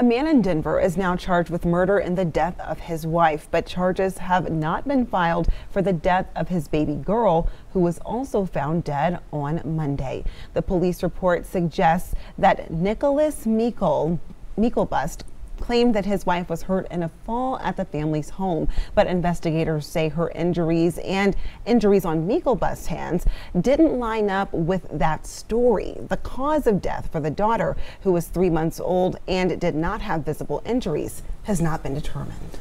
A man in Denver is now charged with murder in the death of his wife, but charges have not been filed for the death of his baby girl, who was also found dead on Monday. The police report suggests that Nicholas Meikle, Myklebust claimed that his wife was hurt in a fall at the family's home, but investigators say her injuries and injuries on Myklebust's hands didn't line up with that story. The cause of death for the daughter, who was three months old and did not have visible injuries, has not been determined.